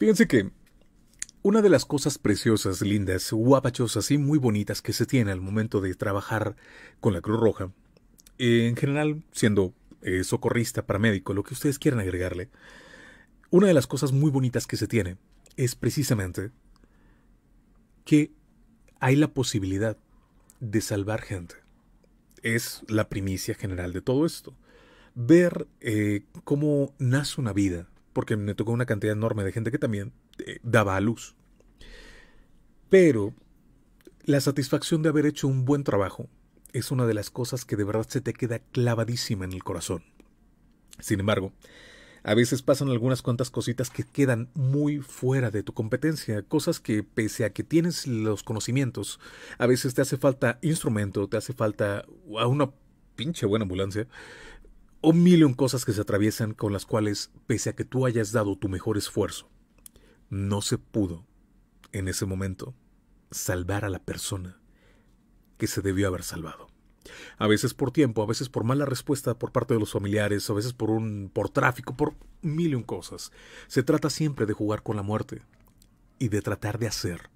Fíjense que una de las cosas preciosas, lindas, guapachosas y muy bonitas que se tiene al momento de trabajar con la Cruz Roja, en general siendo eh, socorrista, paramédico, lo que ustedes quieran agregarle, una de las cosas muy bonitas que se tiene es precisamente que hay la posibilidad de salvar gente. Es la primicia general de todo esto. Ver eh, cómo nace una vida, porque me tocó una cantidad enorme de gente que también eh, daba a luz. Pero la satisfacción de haber hecho un buen trabajo es una de las cosas que de verdad se te queda clavadísima en el corazón. Sin embargo, a veces pasan algunas cuantas cositas que quedan muy fuera de tu competencia, cosas que pese a que tienes los conocimientos, a veces te hace falta instrumento, te hace falta a una pinche buena ambulancia, un millón cosas que se atraviesan con las cuales, pese a que tú hayas dado tu mejor esfuerzo, no se pudo, en ese momento, salvar a la persona que se debió haber salvado. A veces por tiempo, a veces por mala respuesta por parte de los familiares, a veces por un por tráfico, por mil cosas. Se trata siempre de jugar con la muerte y de tratar de hacer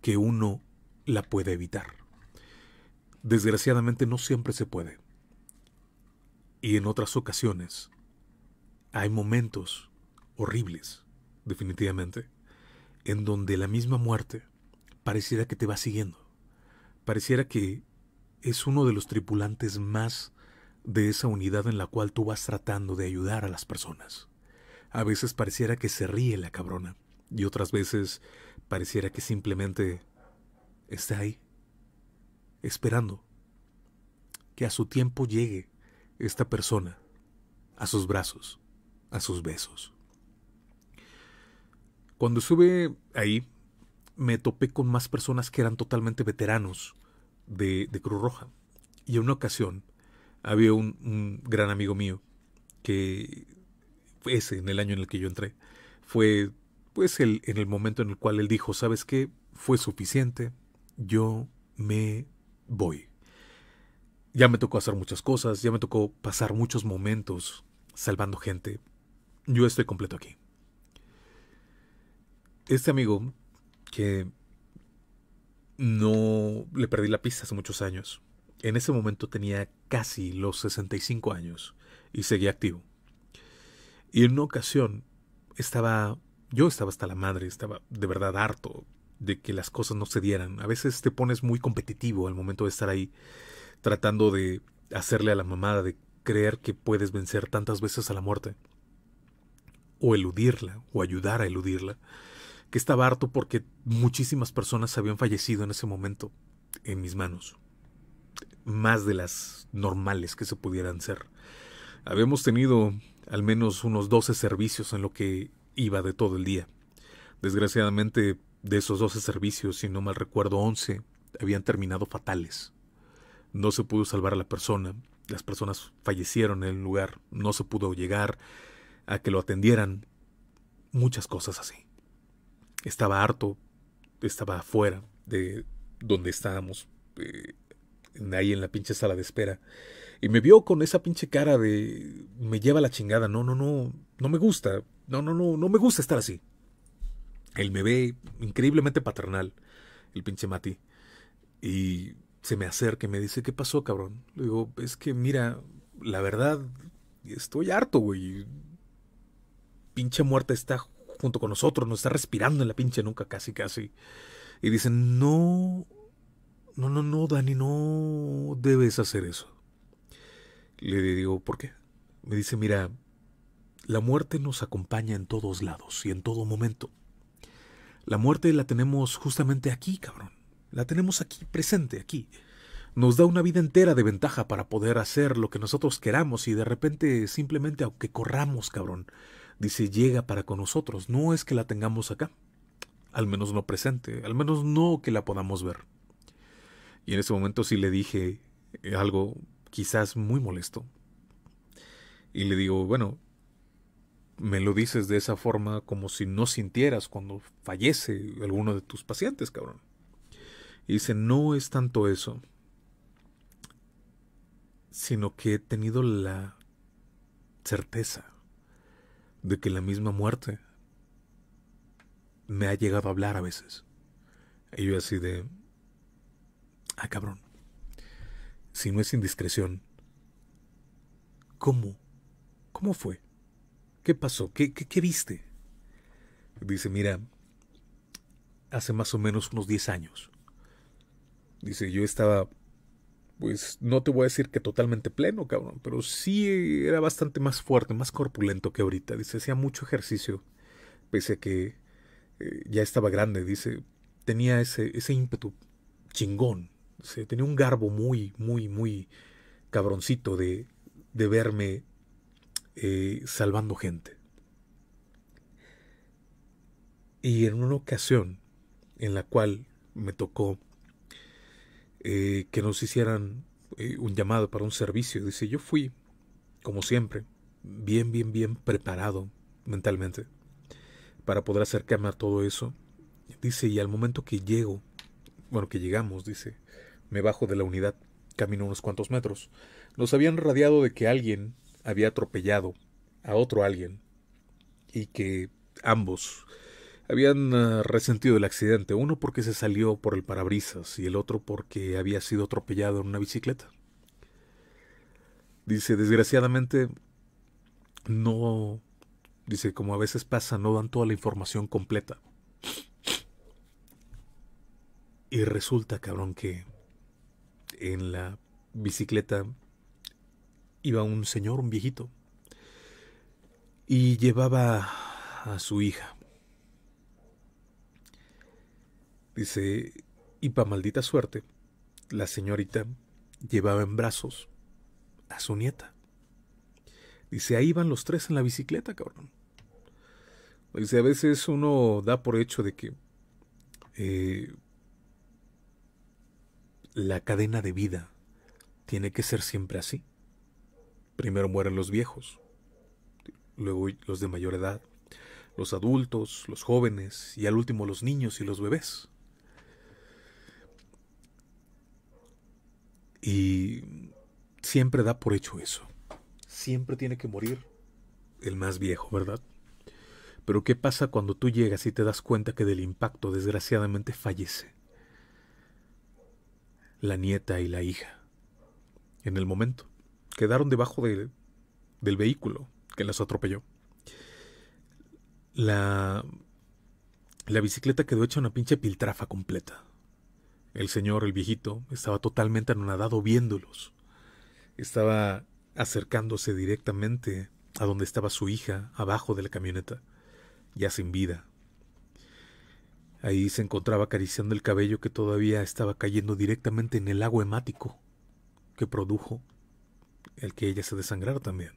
que uno la pueda evitar. Desgraciadamente no siempre se puede. Y en otras ocasiones hay momentos horribles, definitivamente, en donde la misma muerte pareciera que te va siguiendo. Pareciera que es uno de los tripulantes más de esa unidad en la cual tú vas tratando de ayudar a las personas. A veces pareciera que se ríe la cabrona y otras veces pareciera que simplemente está ahí, esperando que a su tiempo llegue esta persona a sus brazos, a sus besos. Cuando estuve ahí, me topé con más personas que eran totalmente veteranos de, Cruz Roja. Y en una ocasión había un, gran amigo mío que ese, en el año en el que yo entré, fue pues el, en el momento en el cual él dijo, ¿sabes qué? Fue suficiente, yo me voy. Ya me tocó hacer muchas cosas, ya me tocó pasar muchos momentos salvando gente. Yo estoy completo aquí. este amigo que no le perdí la pista hace muchos años. En ese momento tenía casi los 65 años y seguía activo. Y en una ocasión estaba, yo estaba hasta la madre, estaba de verdad harto de que las cosas no se dieran. A veces te pones muy competitivo al momento de estar ahí tratando de hacerle a la mamada de creer que puedes vencer tantas veces a la muerte o eludirla o ayudar a eludirla, que estaba harto porque muchísimas personas habían fallecido en ese momento en mis manos, más de las normales que se pudieran ser. Habíamos tenido al menos unos 12 servicios en lo que iba de todo el día. Desgraciadamente, de esos 12 servicios, si no mal recuerdo, 11 habían terminado fatales. No se pudo salvar a la persona, las personas fallecieron en el lugar, no se pudo llegar a que lo atendieran, muchas cosas así. Estaba harto, estaba afuera de donde estábamos, eh, ahí en la pinche sala de espera, y me vio con esa pinche cara de me lleva la chingada, no, no, no, no me gusta, no, no, no, no me gusta estar así. Él me ve increíblemente paternal, el pinche Mati, y se me acerca y me dice, ¿qué pasó, cabrón? Le digo, es que mira, la verdad, estoy harto, güey. Pinche muerta está junto con nosotros, nos está respirando en la pinche nuca, casi, casi. Y dicen, no, no, no, no, Dani, no debes hacer eso. Le digo, ¿por qué? Me dice, mira, la muerte nos acompaña en todos lados y en todo momento. La muerte la tenemos justamente aquí, cabrón. La tenemos aquí, presente, aquí. Nos da una vida entera de ventaja para poder hacer lo que nosotros queramos y de repente simplemente aunque corramos, cabrón, dice, llega para con nosotros. No es que la tengamos acá. Al menos no presente, al menos no que la podamos ver. Y en ese momento sí le dije algo quizás muy molesto. Y le digo, bueno, me lo dices de esa forma como si no sintieras cuando fallece alguno de tus pacientes, cabrón. Y dice, no es tanto eso, sino que he tenido la certeza de que la misma muerte me ha llegado a hablar a veces. Y yo así de, ah, cabrón, si no es indiscreción, ¿cómo? ¿Cómo fue? ¿Qué pasó? ¿Qué, qué, qué viste? Dice, mira, hace más o menos unos 10 años, Dice, yo estaba, pues no te voy a decir que totalmente pleno, cabrón, pero sí era bastante más fuerte, más corpulento que ahorita. Dice, hacía mucho ejercicio, pese a que eh, ya estaba grande. Dice, tenía ese, ese ímpetu chingón. Tenía un garbo muy, muy, muy cabroncito de, de verme eh, salvando gente. Y en una ocasión en la cual me tocó eh, que nos hicieran eh, un llamado para un servicio. Dice, yo fui, como siempre, bien, bien, bien preparado mentalmente para poder acercarme a todo eso. Dice, y al momento que llego, bueno, que llegamos, dice, me bajo de la unidad, camino unos cuantos metros. Nos habían radiado de que alguien había atropellado a otro alguien y que ambos habían ah, resentido el accidente, uno porque se salió por el parabrisas y el otro porque había sido atropellado en una bicicleta. Dice, desgraciadamente, no, dice, como a veces pasa, no dan toda la información completa. Y resulta, cabrón, que en la bicicleta iba un señor, un viejito, y llevaba a su hija. Dice, y pa' maldita suerte, la señorita llevaba en brazos a su nieta. Dice, ahí van los tres en la bicicleta, cabrón. Dice, a veces uno da por hecho de que eh, la cadena de vida tiene que ser siempre así. Primero mueren los viejos, luego los de mayor edad, los adultos, los jóvenes y al último los niños y los bebés. Y siempre da por hecho eso. Siempre tiene que morir el más viejo, ¿verdad? Pero ¿qué pasa cuando tú llegas y te das cuenta que del impacto desgraciadamente fallece? La nieta y la hija. En el momento. Quedaron debajo del vehículo que las atropelló. La, la bicicleta quedó hecha una pinche piltrafa completa. El señor, el viejito, estaba totalmente anonadado viéndolos. Estaba acercándose directamente a donde estaba su hija, abajo de la camioneta, ya sin vida. Ahí se encontraba acariciando el cabello que todavía estaba cayendo directamente en el agua hemático que produjo el que ella se desangrara también.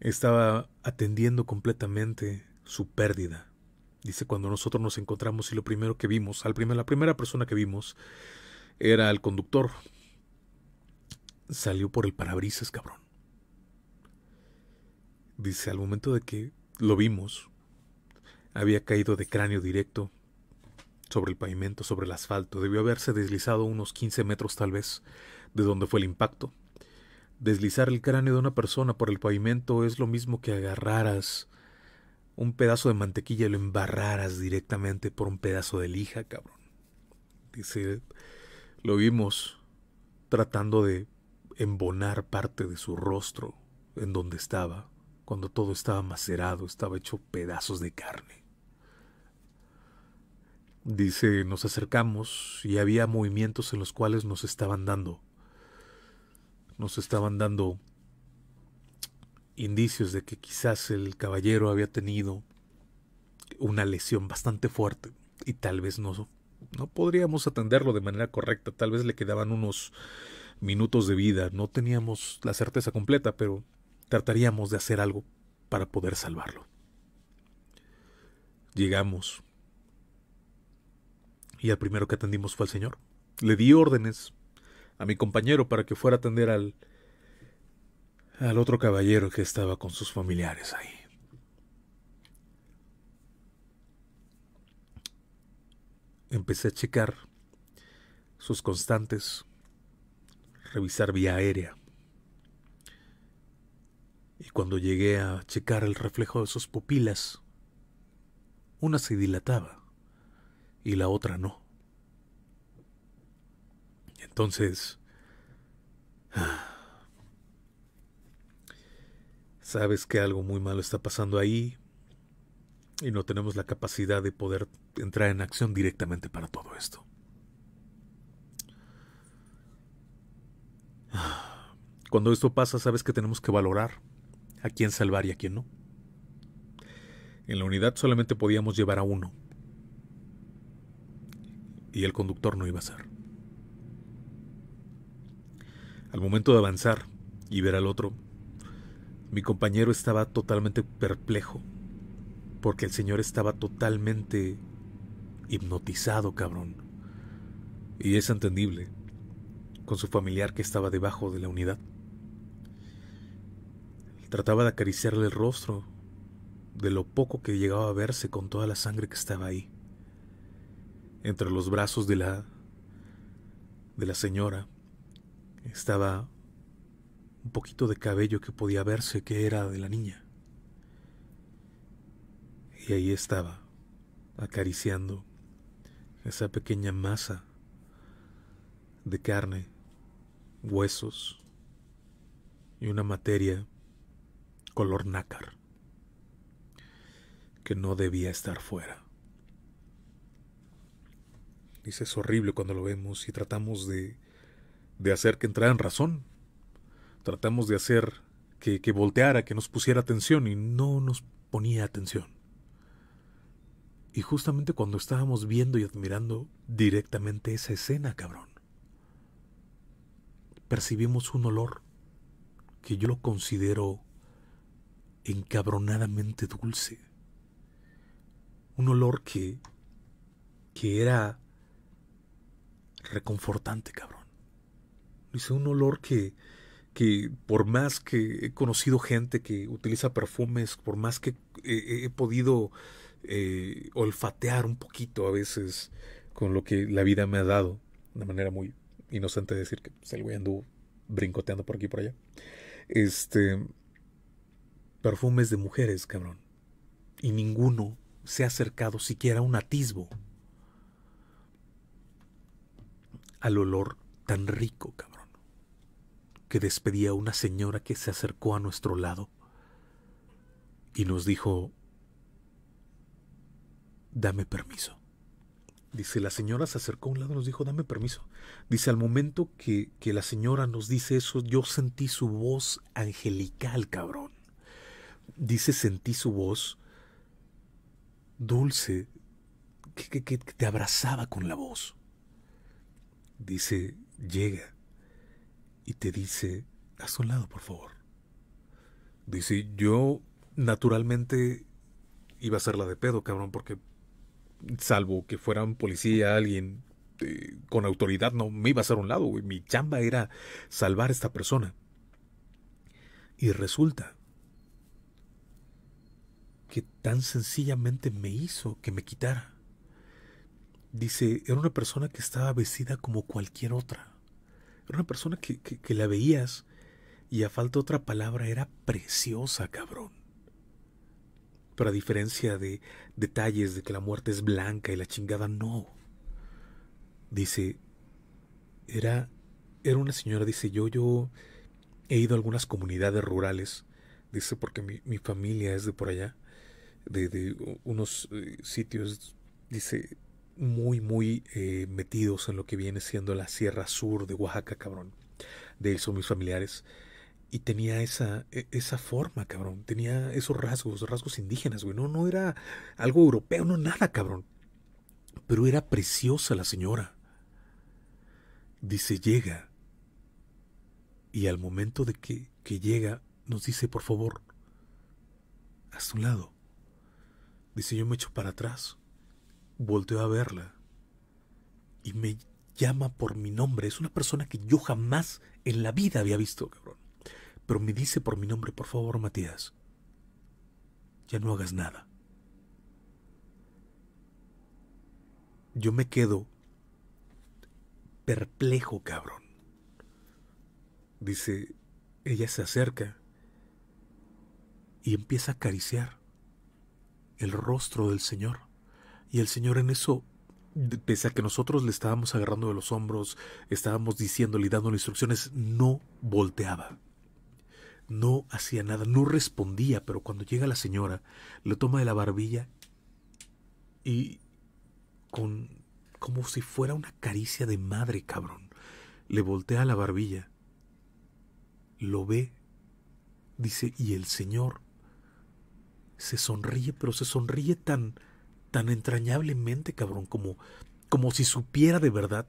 Estaba atendiendo completamente su pérdida. Dice cuando nosotros nos encontramos y lo primero que vimos, al primer, la primera persona que vimos era el conductor. Salió por el parabrisas, cabrón. Dice, al momento de que lo vimos, había caído de cráneo directo sobre el pavimento, sobre el asfalto. Debió haberse deslizado unos 15 metros tal vez de donde fue el impacto. Deslizar el cráneo de una persona por el pavimento es lo mismo que agarraras un pedazo de mantequilla y lo embarraras directamente por un pedazo de lija, cabrón. Dice, lo vimos tratando de embonar parte de su rostro en donde estaba, cuando todo estaba macerado, estaba hecho pedazos de carne. Dice, nos acercamos y había movimientos en los cuales nos estaban dando, nos estaban dando indicios de que quizás el caballero había tenido una lesión bastante fuerte y tal vez no, no podríamos atenderlo de manera correcta, tal vez le quedaban unos minutos de vida, no teníamos la certeza completa, pero trataríamos de hacer algo para poder salvarlo. Llegamos y el primero que atendimos fue el señor. Le di órdenes a mi compañero para que fuera a atender al al otro caballero que estaba con sus familiares ahí. Empecé a checar sus constantes, revisar vía aérea. Y cuando llegué a checar el reflejo de sus pupilas, una se dilataba y la otra no. Entonces... Ah, Sabes que algo muy malo está pasando ahí y no tenemos la capacidad de poder entrar en acción directamente para todo esto. Cuando esto pasa, sabes que tenemos que valorar a quién salvar y a quién no. En la unidad solamente podíamos llevar a uno. Y el conductor no iba a ser. Al momento de avanzar y ver al otro, mi compañero estaba totalmente perplejo, porque el señor estaba totalmente hipnotizado, cabrón. Y es entendible, con su familiar que estaba debajo de la unidad. Trataba de acariciarle el rostro, de lo poco que llegaba a verse con toda la sangre que estaba ahí. Entre los brazos de la de la señora estaba un poquito de cabello que podía verse que era de la niña. Y ahí estaba, acariciando esa pequeña masa de carne, huesos y una materia color nácar que no debía estar fuera. Dice, es horrible cuando lo vemos y tratamos de, de hacer que entrara en razón, tratamos de hacer que, que volteara, que nos pusiera atención y no nos ponía atención. Y justamente cuando estábamos viendo y admirando directamente esa escena, cabrón, percibimos un olor que yo lo considero encabronadamente dulce. Un olor que, que era reconfortante, cabrón. Dice, un olor que, que por más que he conocido gente que utiliza perfumes, por más que he, podido eh, olfatear un poquito a veces con lo que la vida me ha dado, de manera muy inocente de decir que pues, el güey anduvo brincoteando por aquí y por allá. Este, perfumes de mujeres, cabrón. Y ninguno se ha acercado siquiera un atisbo al olor tan rico, cabrón, que despedía una señora que se acercó a nuestro lado y nos dijo, dame permiso. Dice, la señora se acercó a un lado y nos dijo, dame permiso. Dice, al momento que, que la señora nos dice eso, yo sentí su voz angelical, cabrón. Dice, sentí su voz dulce, que, que, te abrazaba con la voz. Dice, llega y te dice, a su lado, por favor. Dice, yo naturalmente iba a ser la de pedo, cabrón, porque salvo que fuera un policía, alguien eh, con autoridad, no me iba a hacer un lado, Mi chamba era salvar a esta persona. Y resulta que tan sencillamente me hizo que me quitara. Dice, era una persona que estaba vestida como cualquier otra. Era una persona que, que la veías y a falta otra palabra era preciosa, cabrón. Pero a diferencia de detalles de que la muerte es blanca y la chingada, no. Dice, era, era una señora, dice, yo, yo he ido a algunas comunidades rurales, dice, porque mi, mi familia es de por allá, de, de unos eh, sitios, dice, muy, muy eh, metidos en lo que viene siendo la Sierra Sur de Oaxaca, cabrón. De son mis familiares y tenía esa, e, esa forma, cabrón. Tenía esos rasgos, rasgos indígenas, güey. No, no era algo europeo, no nada, cabrón. Pero era preciosa la señora. Dice, llega. Y al momento de que, que llega, nos dice, por favor, a su lado. Dice, yo me echo para atrás. Volteo a verla. Y me llama por mi nombre. Es una persona que yo jamás en la vida había visto, cabrón pero me dice por mi nombre, por favor, Matías, ya no hagas nada. Yo me quedo perplejo, cabrón. Dice, ella se acerca y empieza a acariciar el rostro del Señor. Y el Señor en eso, pese a que nosotros le estábamos agarrando de los hombros, estábamos diciéndole y dándole instrucciones, no volteaba. No hacía nada, no respondía, pero cuando llega la señora, le toma de la barbilla y con como si fuera una caricia de madre, cabrón, le voltea la barbilla. Lo ve, dice, y el señor se sonríe, pero se sonríe tan tan entrañablemente, cabrón, como como si supiera de verdad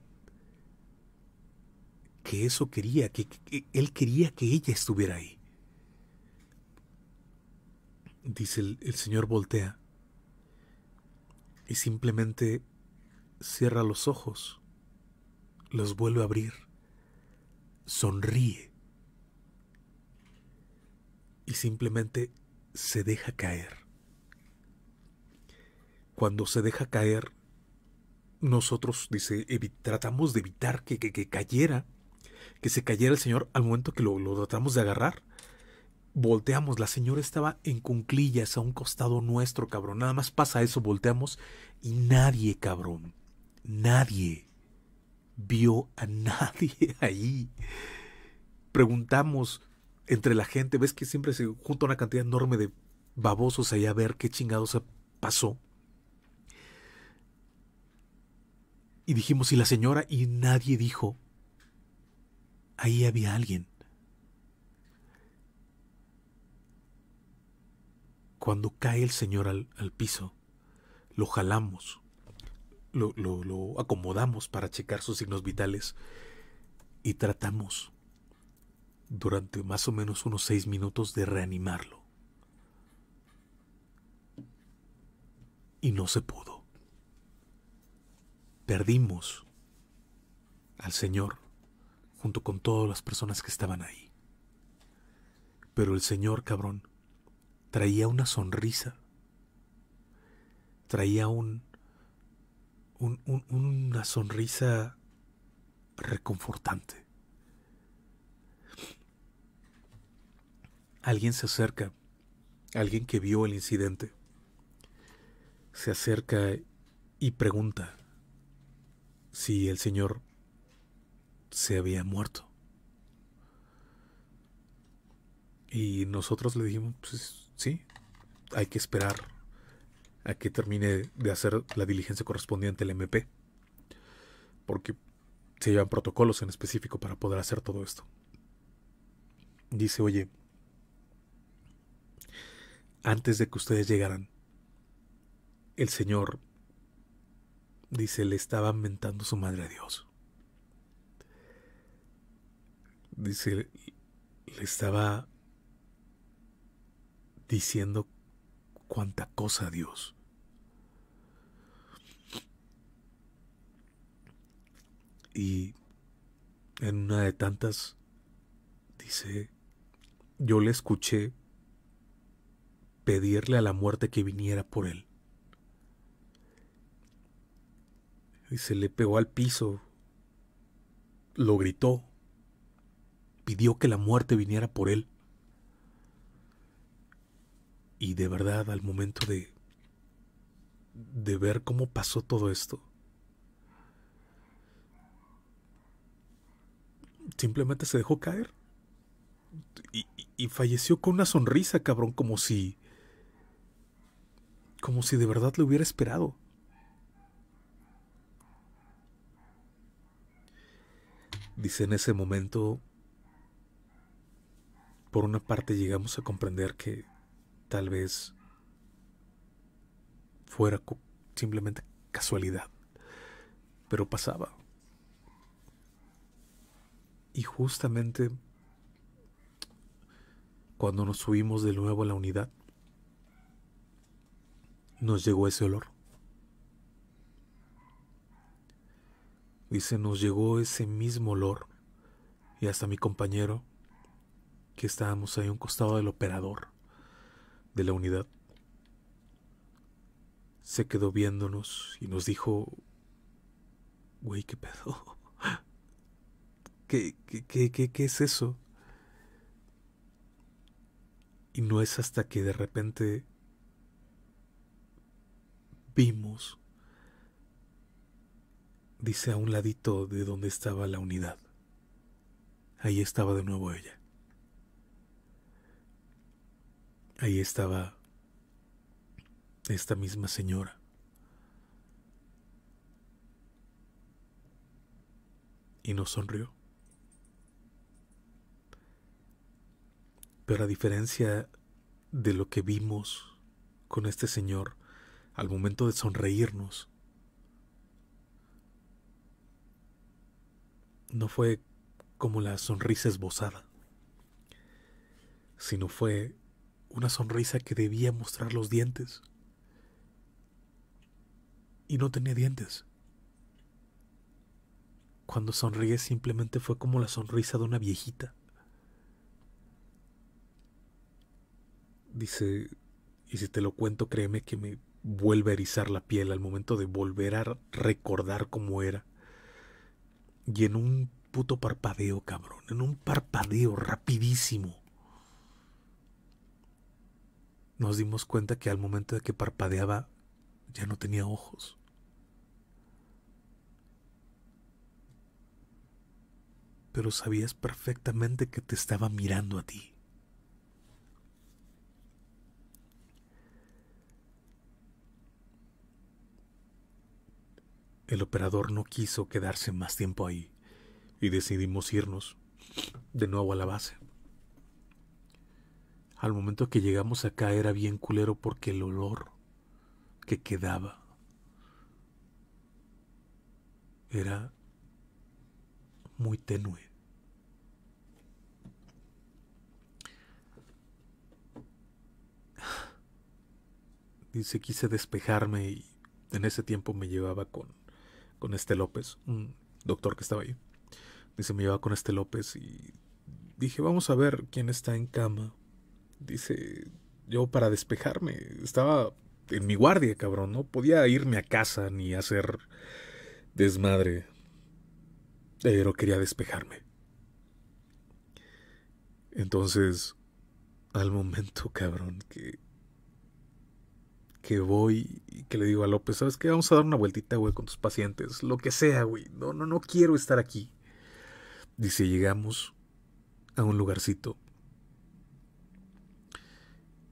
que eso quería, que, él quería que ella estuviera ahí. Dice el, Señor voltea y simplemente cierra los ojos, los vuelve a abrir, sonríe y simplemente se deja caer. Cuando se deja caer, nosotros, dice, tratamos de evitar que, que, cayera, que se cayera el Señor al momento que lo, tratamos de agarrar. Volteamos, la señora estaba en cunclillas a un costado nuestro, cabrón. Nada más pasa eso, volteamos y nadie, cabrón, nadie vio a nadie ahí. Preguntamos entre la gente, ves que siempre se junta una cantidad enorme de babosos ahí a ver qué chingados pasó. Y dijimos, ¿y la señora? Y nadie dijo, ahí había alguien. Cuando cae el Señor al, piso, lo jalamos, lo, lo acomodamos para checar sus signos vitales y tratamos durante más o menos unos seis minutos de reanimarlo. Y no se pudo. Perdimos al Señor junto con todas las personas que estaban ahí. Pero el Señor, cabrón, traía una sonrisa, traía un, una sonrisa reconfortante. Alguien se acerca alguien que vio el incidente, se acerca y pregunta si el señor se había muerto. Y nosotros le dijimos, pues sí, hay que esperar a que termine de hacer la diligencia correspondiente al MP. Porque se llevan protocolos en específico para poder hacer todo esto. Dice, oye, antes de que ustedes llegaran, el Señor, dice, le estaba mentando su madre a Dios. Dice, le estaba diciendo cuánta cosa a Dios. Y en una de tantas dice, yo le escuché pedirle a la muerte que viniera por él. Y se le pegó al piso, lo gritó, pidió que la muerte viniera por él. Y de verdad, al momento de, de ver cómo pasó todo esto, simplemente se dejó caer. Y, y, falleció con una sonrisa, cabrón, como si... como si de verdad le hubiera esperado. Dice en ese momento, por una parte llegamos a comprender que tal vez fuera simplemente casualidad, pero pasaba. Y justamente cuando nos subimos de nuevo a la unidad, nos llegó ese olor. Dice, nos llegó ese mismo olor. Y hasta mi compañero, que estábamos ahí a un costado del operador de la unidad, se quedó viéndonos y nos dijo, güey, ¿qué pedo? ¿Qué, qué, qué, qué, es eso? Y no es hasta que de repente vimos, dice a un ladito de donde estaba la unidad. Ahí estaba de nuevo ella. Ahí estaba esta misma señora. Y nos sonrió. Pero a diferencia de lo que vimos con este señor al momento de sonreírnos, no fue como la sonrisa esbozada, sino fue una sonrisa que debía mostrar los dientes. Y no tenía dientes. Cuando sonríe simplemente fue como la sonrisa de una viejita. Dice, y si te lo cuento, créeme que me vuelve a erizar la piel al momento de volver a recordar cómo era. Y en un puto parpadeo, cabrón, en un parpadeo rapidísimo. Nos dimos cuenta que al momento de que parpadeaba ya no tenía ojos. Pero sabías perfectamente que te estaba mirando a ti. El operador no quiso quedarse más tiempo ahí y decidimos irnos de nuevo a la base. Al momento que llegamos acá era bien culero porque el olor que quedaba era muy tenue. Dice, quise despejarme y en ese tiempo me llevaba con con este López, un doctor que estaba ahí. Dice, me llevaba con este López y dije, vamos a ver quién está en cama. Dice, yo para despejarme, estaba en mi guardia, cabrón, no podía irme a casa ni hacer desmadre. Pero quería despejarme. Entonces, al momento, cabrón, que que voy y que le digo a López, ¿sabes qué? Vamos a dar una vueltita, güey, con tus pacientes, lo que sea, güey. No, no, no quiero estar aquí. Dice, llegamos a un lugarcito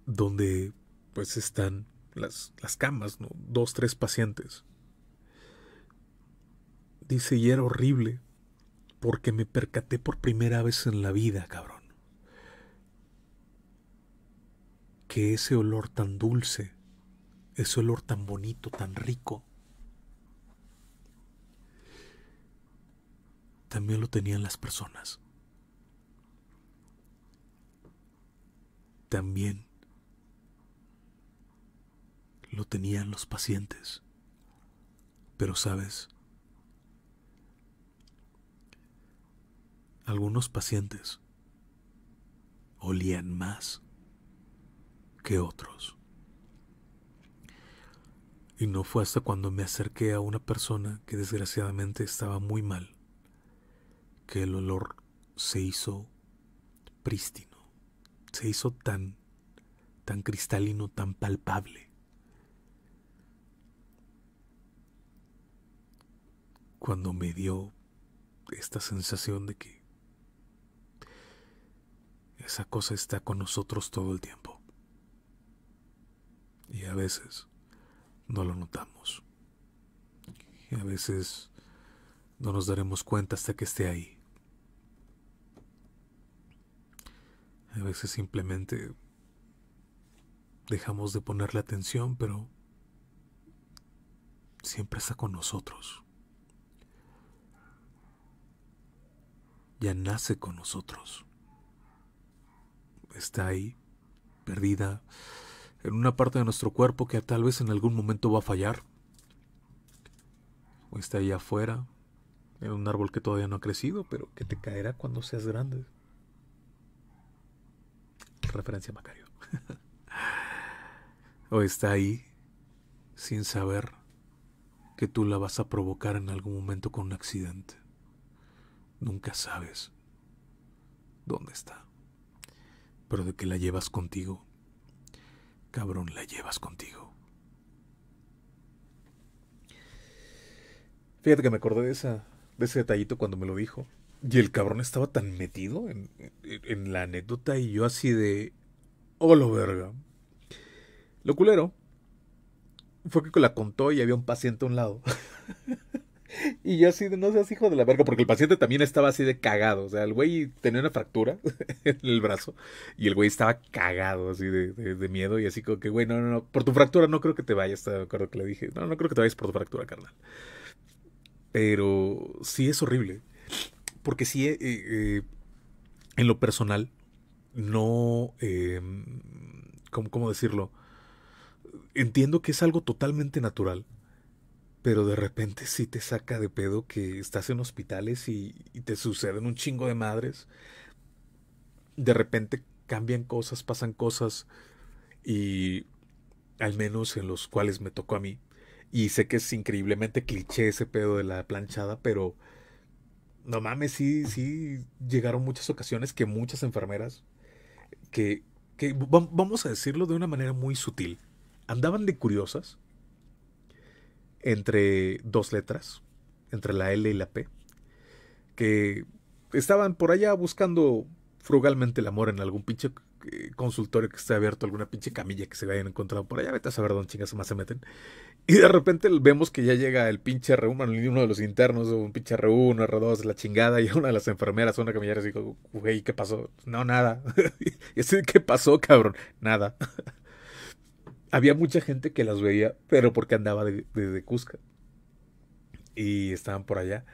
donde pues están las, las camas, ¿no? Dos, tres pacientes. Dice, y era horrible porque me percaté por primera vez en la vida, cabrón. Que ese olor tan dulce, ese olor tan bonito, tan rico, también lo tenían las personas. También lo tenían los pacientes. Pero sabes, algunos pacientes olían más que otros. Y no fue hasta cuando me acerqué a una persona que desgraciadamente estaba muy mal que el olor se hizo prístino, se hizo tan, tan cristalino, tan palpable. Cuando me dio esta sensación de que esa cosa está con nosotros todo el tiempo. Y a veces no lo notamos. A veces no nos daremos cuenta hasta que esté ahí. A veces simplemente dejamos de ponerle atención, pero siempre está con nosotros. Ya nace con nosotros. Está ahí, perdida, en una parte de nuestro cuerpo que tal vez en algún momento va a fallar. O está ahí afuera, en un árbol que todavía no ha crecido, pero que te caerá cuando seas grande referencia Macario. o está ahí sin saber que tú la vas a provocar en algún momento con un accidente. Nunca sabes dónde está. Pero de que la llevas contigo, cabrón, la llevas contigo. Fíjate que me acordé de, esa, de ese detallito cuando me lo dijo. Y el cabrón estaba tan metido en, en la anécdota y yo así de... Hola, verga. Lo culero fue que la contó y había un paciente a un lado. y yo así de, no seas hijo de la verga, porque el paciente también estaba así de cagado. O sea, el güey tenía una fractura en el brazo y el güey estaba cagado así de, de, miedo y así como que, güey, no, no, no, por tu fractura no creo que te vayas. ¿Te acuerdo que le dije? No, no creo que te vayas por tu fractura, carnal. Pero sí es horrible. Porque sí, eh, eh, en lo personal, no... Eh, ¿cómo, decirlo? Entiendo que es algo totalmente natural, pero de repente sí te saca de pedo que estás en hospitales y, y te suceden un chingo de madres. De repente cambian cosas, pasan cosas y al menos en los cuales me tocó a mí. Y sé que es increíblemente cliché ese pedo de la planchada, pero no mames, sí, sí, llegaron muchas ocasiones que muchas enfermeras, que, que vamos a decirlo de una manera muy sutil, andaban de curiosas entre dos letras, entre la L y la P, que estaban por allá buscando frugalmente el amor en algún pinche eh, consultorio que esté abierto, alguna pinche camilla que se hayan encontrado por allá, vete a saber dónde chingas más se meten. Y de repente vemos que ya llega el pinche R1, uno de los internos, un pinche R1, R2, la chingada, y una de las enfermeras, una camillera, dijo, güey, ¿qué pasó? No, nada. y así, ¿qué pasó, cabrón? Nada. Había mucha gente que las veía, pero porque andaba desde de, Cusca. Y estaban por allá.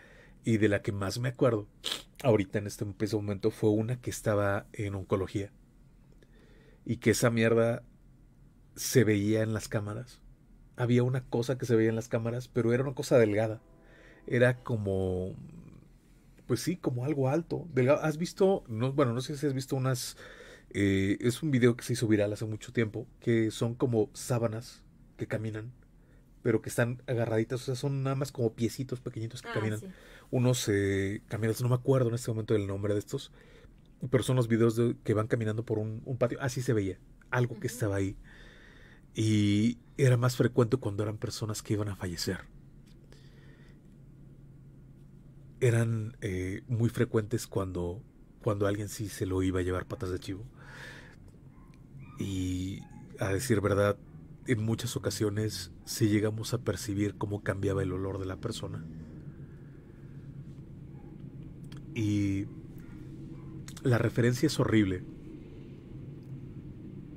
Y de la que más me acuerdo, ahorita en este momento, fue una que estaba en oncología. Y que esa mierda se veía en las cámaras había una cosa que se veía en las cámaras, pero era una cosa delgada. Era como, pues sí, como algo alto. ¿Has visto? No, bueno, no sé si has visto unas... Eh, es un video que se hizo viral hace mucho tiempo, que son como sábanas que caminan, pero que están agarraditas, o sea, son nada más como piecitos pequeñitos que ah, caminan. Unos eh, no me acuerdo en este momento del nombre de estos, pero son los videos de, que van caminando por un, un patio. Así se veía, algo que estaba ahí. Y era más frecuente cuando eran personas que iban a fallecer. Eran eh, muy frecuentes cuando, cuando alguien sí se lo iba a llevar patas de chivo. Y a decir verdad, en muchas ocasiones sí llegamos a percibir cómo cambiaba el olor de la persona. Y la referencia es horrible.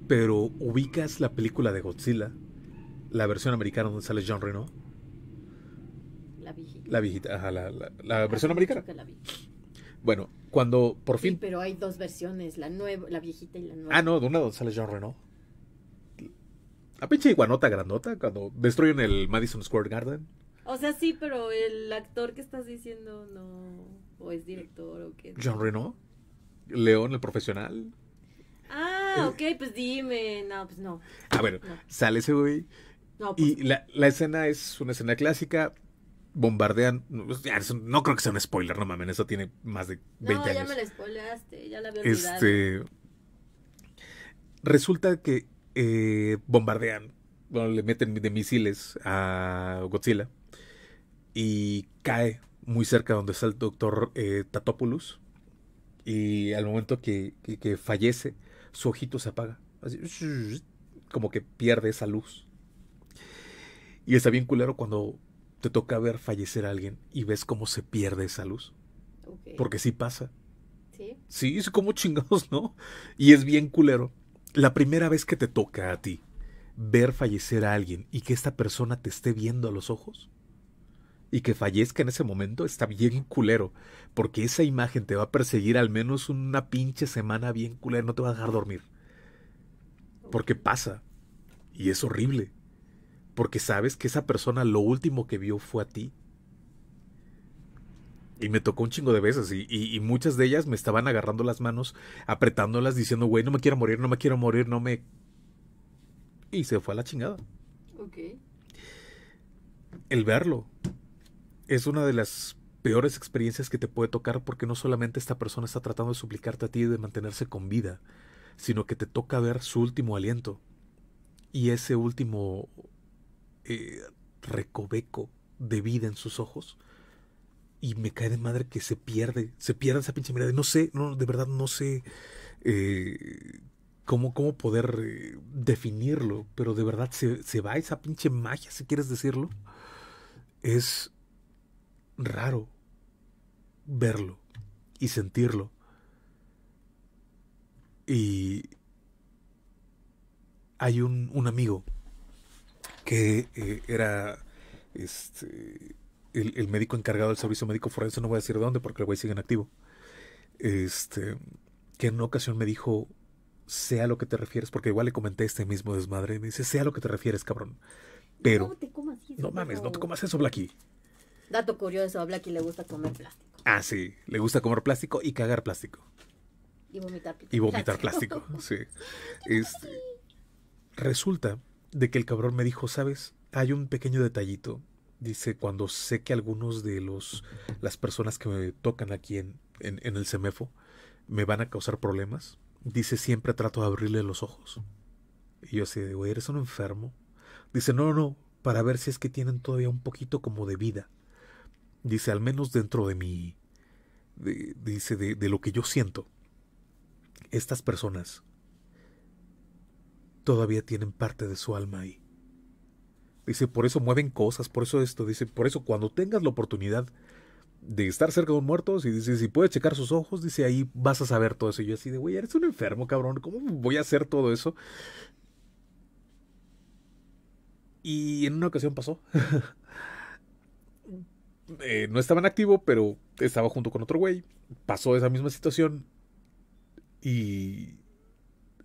Pero ubicas la película de Godzilla, la versión americana donde sale John Reno, La viejita. la viejita, ajá, la, la- la versión americana. Bueno, cuando por Sí, fin... pero hay dos versiones, la nueva, la viejita y la nueva. Ah, no, de una donde sale John Reno. La pinche iguanota grandota cuando destruyen el Madison Square Garden. O sea, sí, pero el actor que estás diciendo no. O es director o qué. John Reno. León, el profesional. Ah, ok, pues dime. No, pues no. Ah, bueno, No. sale ese güey. No, pues. Y la, la escena es una escena clásica. Bombardean. no, creo que sea un spoiler, no mames. Eso tiene más de 20 no, ya años. me la spoileaste, ya la había olvidado. Este. Resulta que eh, bombardean. Bueno, le meten de misiles a Godzilla. Y cae muy cerca donde está el doctor eh, Tatopoulos. Y al momento que, que- que fallece, su ojito se apaga. Así, como que pierde esa luz. Y está bien culero cuando te toca ver fallecer a alguien y ves cómo se pierde esa luz. Porque sí pasa. Sí. Sí, es como chingados, ¿no? Y es bien culero. La primera vez que te toca a ti ver fallecer a alguien y que esta persona te esté viendo a los ojos y que fallezca en ese momento está bien culero. Porque esa imagen te va a perseguir al menos una pinche semana bien culera. No te va a dejar dormir. Porque pasa. Y es horrible. Porque sabes que esa persona lo último que vio fue a ti. Y me tocó un chingo de veces y, y- y muchas de ellas me estaban agarrando las manos, apretándolas, diciendo, güey, no me quiero morir, no me quiero morir, no me... Y se fue a la chingada. Ok. El verlo es una de las peores experiencias que te puede tocar porque no solamente esta persona está tratando de suplicarte a ti de mantenerse con vida, sino que te toca ver su último aliento y ese último eh, recoveco de vida en sus ojos. Y me cae de madre que se pierde, se pierde esa pinche mirada. No sé, no, de verdad no sé eh, cómo, cómo poder eh, definirlo, pero de verdad se, se va esa pinche magia, si quieres decirlo. Es raro verlo y sentirlo. Y hay un, un amigo que eh, era este, el, el médico encargado del servicio médico forense, no voy a decir de dónde porque el güey sigue en activo. Este, que en una ocasión me dijo, sé a lo que te refieres, porque igual le comenté este mismo desmadre, me dice, sé a lo que te refieres, cabrón. Pero, No te comas eso. no mames, no te comas eso, Blacky. Dato curioso, a Blacky le gusta comer plástico. Ah, sí, le gusta comer plástico y cagar plástico. Y vomitar Y vomitar plástico, sí. Este, resulta de que el cabrón me dijo, ¿sabes? Hay un pequeño detallito. Dice, cuando sé que algunos de los las personas que me tocan aquí en, en, en el CEMEFO me van a causar problemas, dice, siempre trato de abrirle los ojos. Y yo así güey, ¿eres un enfermo? Dice, no, no, no, para ver si es que tienen todavía un poquito como de vida. Dice, al menos dentro de mi... de- dice, de, de lo que yo siento estas personas todavía tienen parte de su alma ahí. Dice, por eso mueven cosas, por eso esto, dice, por eso cuando tengas la oportunidad de estar cerca de un muerto, si si puedes checar sus ojos, dice, ahí vas a saber todo eso. Y yo así de, güey, eres un enfermo, cabrón, ¿cómo voy a hacer todo eso? Y en una ocasión pasó. Eh, no estaba en activo, pero estaba junto con otro güey. Pasó esa misma situación. Y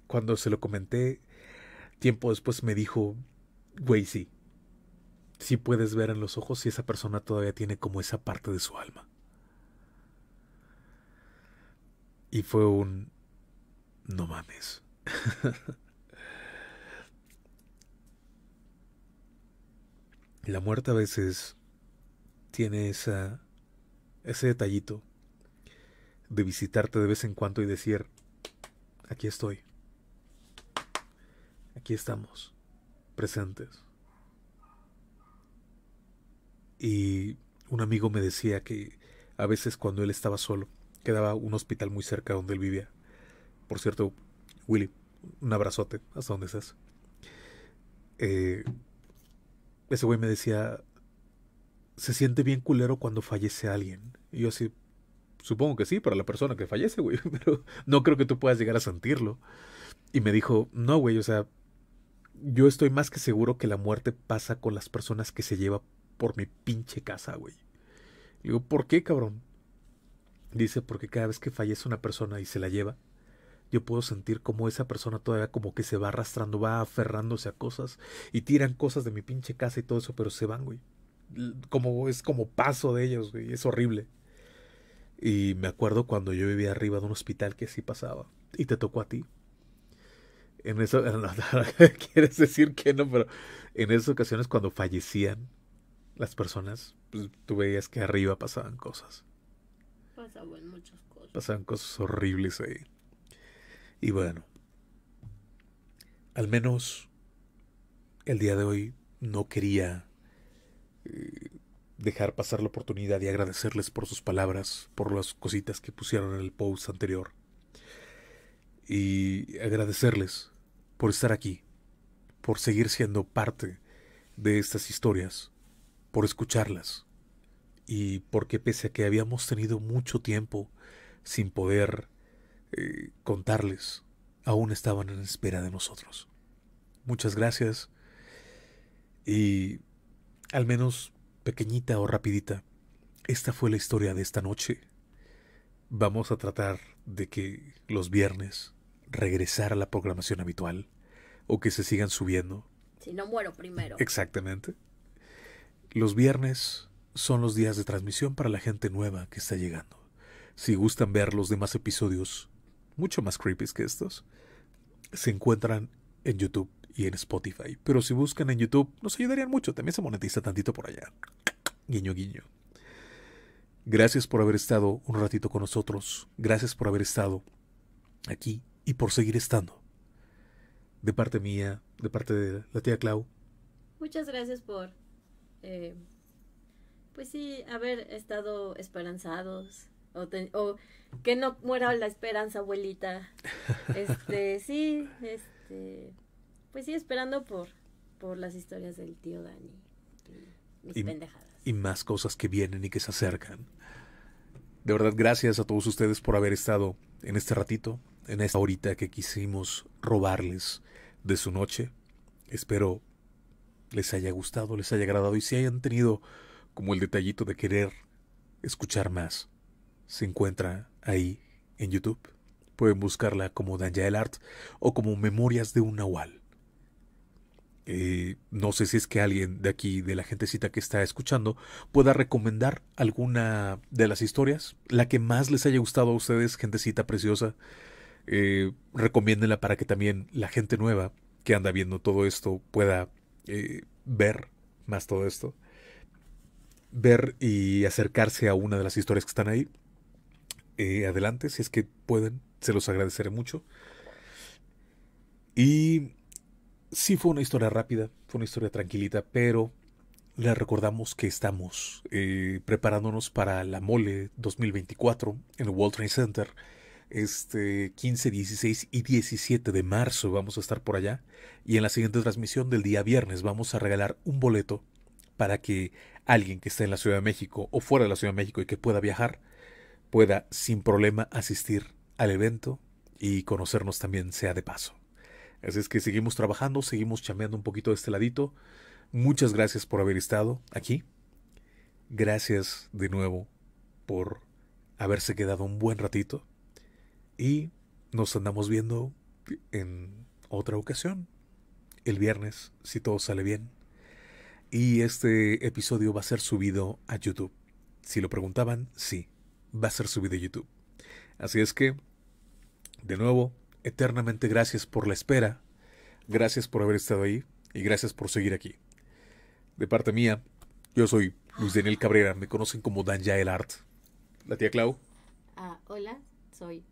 cuando se lo comenté, tiempo después me dijo, güey, sí. Sí puedes ver en los ojos si esa persona todavía tiene como esa parte de su alma. Y fue un... No mames. La muerte a veces tiene esa, ese detallito de visitarte de vez en cuando y decir, aquí estoy, aquí estamos, presentes. Y un amigo me decía que a veces cuando él estaba solo, quedaba un hospital muy cerca donde él vivía. Por cierto, Willy, un abrazote hasta donde estás. Eh, ese güey me decía, se siente bien culero cuando fallece alguien. Y yo así, supongo que sí, para la persona que fallece, güey, pero no creo que tú puedas llegar a sentirlo. Y me dijo, no, güey, o sea, yo estoy más que seguro que la muerte pasa con las personas que se lleva por mi pinche casa, güey. Digo, ¿por qué, cabrón? Dice, porque cada vez que fallece una persona y se la lleva, yo puedo sentir como esa persona todavía como que se va arrastrando, va aferrándose a cosas y tiran cosas de mi pinche casa y todo eso, pero se van, güey. Como es como paso de ellos, güey, es horrible. Y me acuerdo cuando yo vivía arriba de un hospital que así pasaba y te tocó a ti. En eso, quieres decir que no, pero en esas ocasiones cuando fallecían las personas, pues, tú veías que arriba pasaban cosas. Pasaban muchas cosas. Pasaban cosas horribles ahí. Y bueno, al menos el día de hoy no quería eh, dejar pasar la oportunidad y agradecerles por sus palabras, por las cositas que pusieron en el post anterior. Y agradecerles por estar aquí, por seguir siendo parte de estas historias, por escucharlas y porque pese a que habíamos tenido mucho tiempo sin poder eh, contarles, aún estaban en espera de nosotros. Muchas gracias y al menos pequeñita o rapidita, esta fue la historia de esta noche. Vamos a tratar de que los viernes regresar a la programación habitual o que se sigan subiendo. Si no muero primero. Exactamente. Los viernes son los días de transmisión para la gente nueva que está llegando. Si gustan ver los demás episodios, mucho más creepy que estos, se encuentran en YouTube y en Spotify. Pero si buscan en YouTube, nos ayudarían mucho. También se monetiza tantito por allá. Guiño, guiño. Gracias por haber estado un ratito con nosotros. Gracias por haber estado aquí y por seguir estando. De parte mía, de parte de la tía Clau. Muchas gracias por, eh, pues sí, haber estado esperanzados o, que no muera la esperanza, abuelita. Este, sí, este, pues sí, esperando por, por las historias del tío Dani. Y mis pendejadas. Y más cosas que vienen y que se acercan. De verdad, gracias a todos ustedes por haber estado en este ratito, en esta horita que quisimos robarles de su noche. Espero les haya gustado, les haya agradado y si hayan tenido como el detallito de querer escuchar más se encuentra ahí en YouTube. Pueden buscarla como el Art o como Memorias de un Nahual. Eh, no sé si es que alguien de aquí, de la gentecita que está escuchando, pueda recomendar alguna de las historias, la que más les haya gustado a ustedes, gentecita preciosa. Eh, recomiéndenla para que también la gente nueva que anda viendo todo esto pueda eh, ver más todo esto. Ver y acercarse a una de las historias que están ahí. Eh, adelante, si es que pueden, se los agradeceré mucho. Y sí fue una historia rápida, fue una historia tranquilita, pero les recordamos que estamos eh, preparándonos para la Mole 2024 en el World Trade Center. Este 15, 16 y 17 de marzo vamos a estar por allá. Y en la siguiente transmisión del día viernes vamos a regalar un boleto para que alguien que esté en la Ciudad de México o fuera de la Ciudad de México y que pueda viajar pueda sin problema asistir al evento y conocernos también sea de paso. Así es que seguimos trabajando, seguimos chameando un poquito de este ladito. Muchas gracias por haber estado aquí. Gracias de nuevo por haberse quedado un buen ratito. Y nos andamos viendo en otra ocasión. El viernes, si todo sale bien. Y este episodio va a ser subido a YouTube. Si lo preguntaban, sí va a ser subido a YouTube. Así es que, de nuevo, eternamente gracias por la espera, gracias por haber estado ahí y gracias por seguir aquí. De parte mía, yo soy Luis Daniel Cabrera, me conocen como Dan el Art. La tía Clau. Ah, hola, soy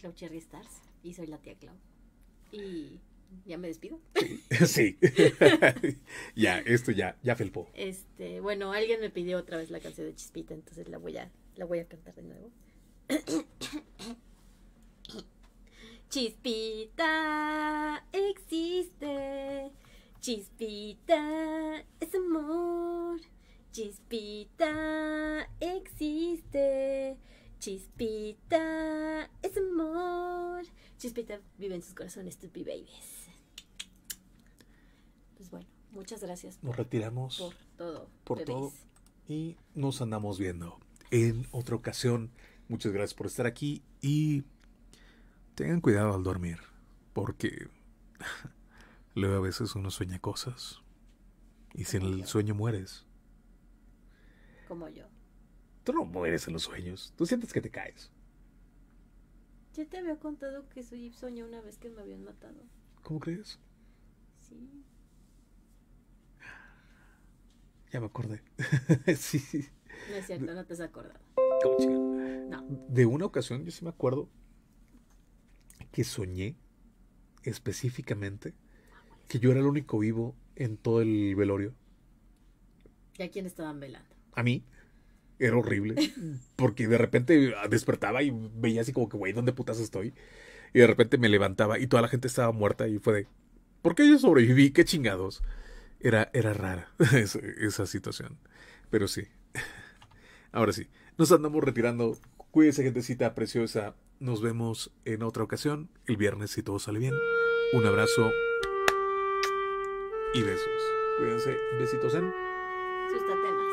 Clau Cherry Stars y soy la tía Clau. Y ya me despido. Sí. ya, esto ya, ya felpó. Este, bueno, alguien me pidió otra vez la canción de Chispita, entonces la voy a, la voy a cantar de nuevo. Chispita existe, chispita es amor, chispita existe, chispita es amor, chispita vive en sus corazones, Tupi Babies. Pues bueno, muchas gracias Nos retiramos por todo. por bebés. todo y nos andamos viendo en otra ocasión. Muchas gracias por estar aquí y tengan cuidado al dormir, porque luego a veces uno sueña cosas y si en el sueño mueres, Como yo. Tú no mueres en los sueños, tú sientes que te caes. Ya te había contado que soy soñé una vez que me habían matado. ¿Cómo crees? Sí. Ya me acordé. sí, sí. No es cierto, no te has acordado. No. De una ocasión, yo sí me acuerdo que soñé específicamente que yo era el único vivo en todo el velorio. ¿Y a quién estaban velando? A mí era horrible porque de repente despertaba y veía así como que, güey, ¿dónde putas estoy? Y de repente me levantaba y toda la gente estaba muerta y fue de, ¿por qué yo sobreviví? ¿Qué chingados? Era, era rara esa, esa situación. Pero sí. Ahora sí, nos andamos retirando. Cuídense, gentecita preciosa. Nos vemos en otra ocasión, el viernes, si todo sale bien. Un abrazo y besos. Cuídense. Besitos en. Sus tatemas.